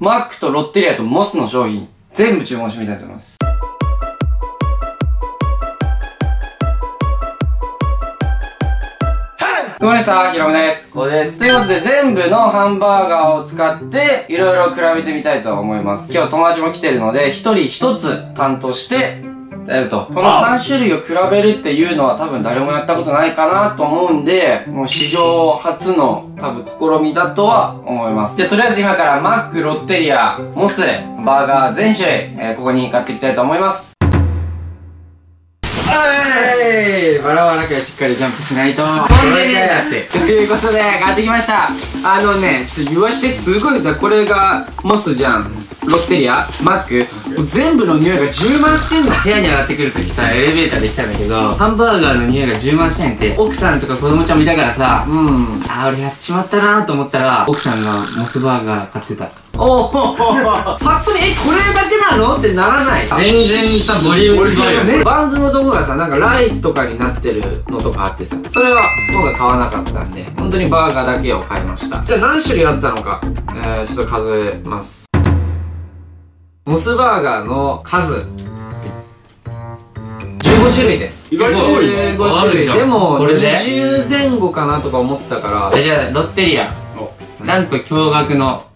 マックとロッテリアとモスの商品、全部注文してみたいと思います。ごめんなさい、ひろむです。こうです。ということで、全部のハンバーガーを使って、いろいろ比べてみたいと思います。今日友達も来てるので、一人一つ担当して、やると。この3種類を比べるっていうのは多分誰もやったことないかなと思うんで、もう史上初の多分試みだとは思います。じゃあとりあえず今からマック、ロッテリア、モス、バーガー全種類、えー、ここに買っていきたいと思います。はいバラバラからしっかりジャンプしないと。飛んでねえんだって。ということで買ってきました。あのねちょっと言わしてす。ごいだこれがモスじゃん。ロッテリア？マック？全部の匂いが充満してんの部屋に上がってくるときさエレベーターで来たんだけどハンバーガーの匂いが充満してんって。奥さんとか子供ちゃんもいたからさうん。あ俺やっちまったなと思ったら奥さんがモスバーガー買ってたおおパッと見えこれだけなの？ってならない？全然さボリューム違うよ。ね。バンズのとこがさなんかライスとかになってるのとかあってさ。それは僕が買わなかったんで本当にバーガーだけを買いました。じゃあ何種類あったのか？えー、ちょっと数えます。モスバーガーの数。15種類です。意外と多いね。15種類。でも20前後かなとか思ったから。じゃあロッテリア。なんと驚愕の、うん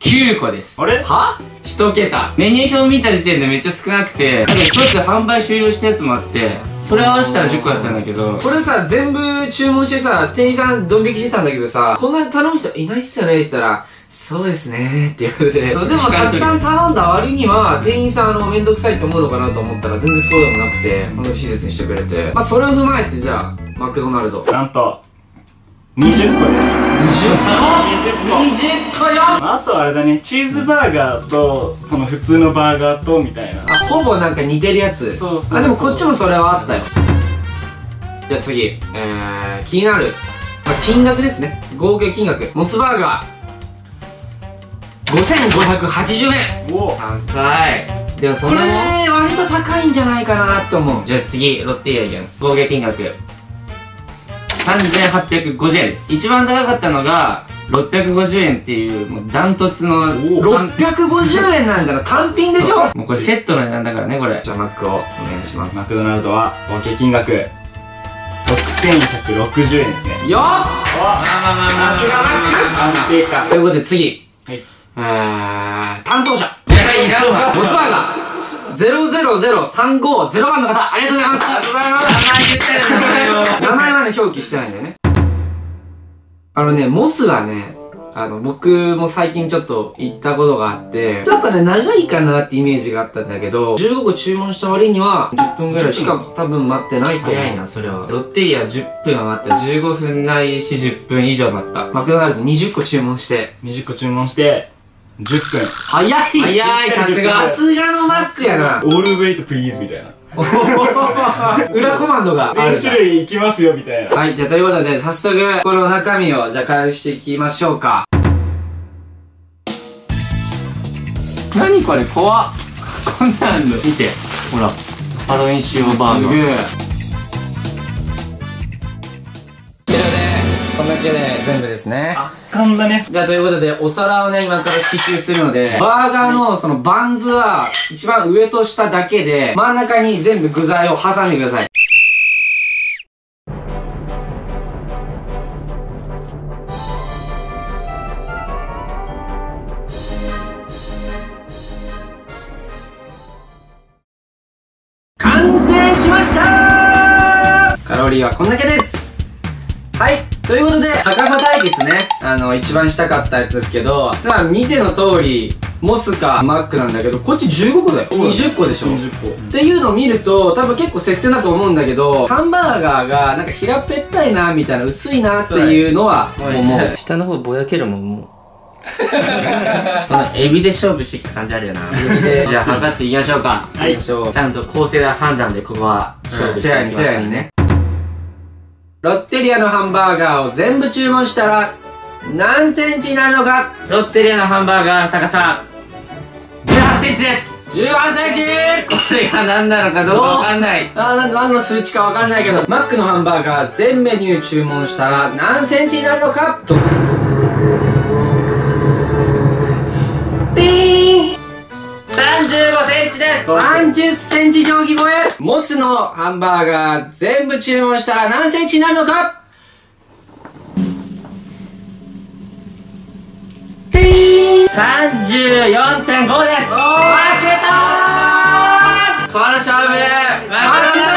9個です。あれ？は？一桁。メニュー表見た時点でめっちゃ少なくて、なんか一つ販売終了したやつもあって、それ合わせたら10個だったんだけど、これさ、全部注文してさ、店員さんドン引きしてたんだけどさ、こんなに頼む人いないっすよねって言ったら、そうですねって言われて。でもたくさん頼んだ割には、店員さんあの、めんどくさいと思うのかなと思ったら、全然そうでもなくて、この施設にしてくれて。まあ、それを踏まえてじゃあ、マクドナルド。なんと、20個です20個 ?20 個よ？あとあれだね。チーズバーガーとその普通のバーガーとみたいな。あほぼなんか似てるやつ。そうそうあでもこっちもそれはあったよ。じゃあ次。えー、気になる、まあ、金額ですね。合計金額。モスバーガー。5580円。お。高いでもそれも割と高いんじゃないかなって思う。じゃあ次ロッテリアいきます。合計金額3850円です。一番高かったのが650円っていうもうダントツの650円なんだな単品でしょ。もうこれセットの値段だからねこれ。じゃあマックをお願いします。マクドナルドは合計金額。6160円ですね。よっ。まあまあまあまあさすがマック安定感。ということで次。はい。えー担当者。やばいいらんわ。ボスバーガー00035-0番の方、ありがとうございます。ありがとうございます。名前言ってる名前はね、表記してないんだよね。あのね、モスはね、あの、僕も最近ちょっと行ったことがあって、ちょっとね、長いかなってイメージがあったんだけど、15個注文した割には、10分ぐらいしか多分待ってないと思う。早いな、それは。ロッテリア10分は待った。15分ないし10分以上待った。マクドナルド20個注文して。20個注文して、10分早い。早いさすが。さすがのマックやな。オールウェイトプリーズみたいな。裏コマンドが。全種類いきますよみたいな。はいじゃあということで早速この中身をじゃあ開封していきましょうか。何これ怖っ。こんなんの。見て。ほら。ハロウィン仕様バーガーけで全部ですね。圧巻だね。じゃあということでお皿をね今から支給するのでバーガーのそのバンズは一番上と下だけで真ん中に全部具材を挟んでください。完成しました！カロリーはこんだけです。はいということで、高さ対決ね、あの、一番したかったやつですけど、まあ、見ての通り、モスかマックなんだけど、こっち15個だよ。20個でしょ。20個。っていうのを見ると、多分結構接戦だと思うんだけど、ハンバーガーがなんか平べったいな、みたいな、薄いなっていうのは思う。下の方ぼやけるもん、もう。このエビで勝負してきた感じあるよなエビでじゃあ測っていきましょうかはいちゃんと公正な判断でここは勝負していきますからねロッテリアのハンバーガーを全部注文したら何センチになるのか？ロッテリアのハンバーガーの高さ18センチです。18センチ。これが何なのかどうかわかんない。あな何の数値かわかんないけど。マックのハンバーガー全メニュー注文したら何センチになるのか？とティー。ン35センチです。30センチ定規超え。モスのハンバーガー全部注文したら何センチになるのか。ティーン。34.5です。負けたー。この勝負。で負けた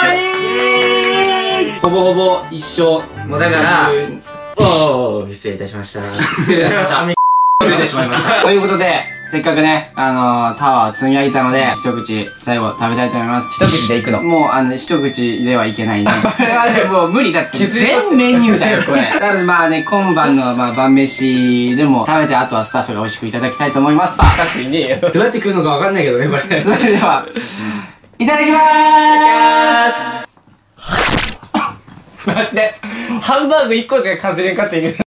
勝利。ほぼほぼ一緒もうだから。おー失礼いたしました。失礼いたしました。ということでせっかくねあのー、タワーを積み上げたので一口最後食べたいと思います。一口でいくの？もうあの一口ではいけないね。これはねもう無理だって。全メニューだよこれ。なのでまあね今晩のまあ晩飯でも食べてあとはスタッフが美味しくいただきたいと思います。さあいねえよ。どうやって食うのかわかんないけどねこれ。それではいただきまーす。待って。ハンバーグ1個しか数えんかっていけない